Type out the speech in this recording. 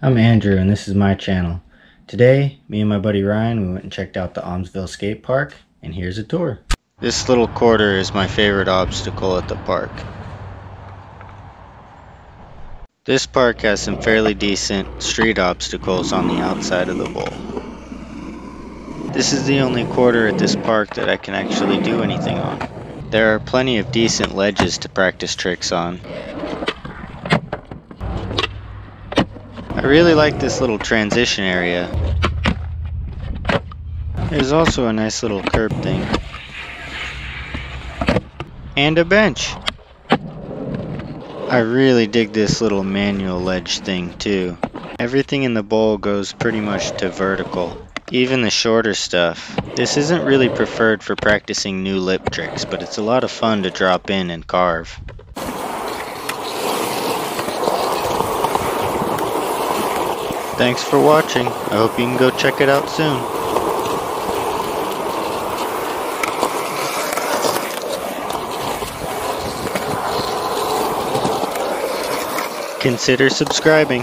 I'm Andrew and this is my channel. Today, me and my buddy Ryan, we went and checked out the Aumsville Skate Park and here's a tour. This little quarter is my favorite obstacle at the park. This park has some fairly decent street obstacles on the outside of the bowl. This is the only quarter at this park that I can actually do anything on. There are plenty of decent ledges to practice tricks on, I really like this little transition area. There's also a nice little curb thing. And a bench! I really dig this little manual ledge thing too. Everything in the bowl goes pretty much to vertical. Even the shorter stuff. This isn't really preferred for practicing new lip tricks, but it's a lot of fun to drop in and carve. Thanks for watching. I hope you can go check it out soon. Consider subscribing.